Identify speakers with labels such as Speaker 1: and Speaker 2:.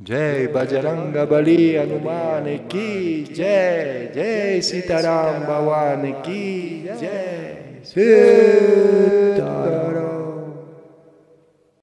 Speaker 1: जय बजरंग बली हनुमान की जय जय सीताराम भगवान की जय श्री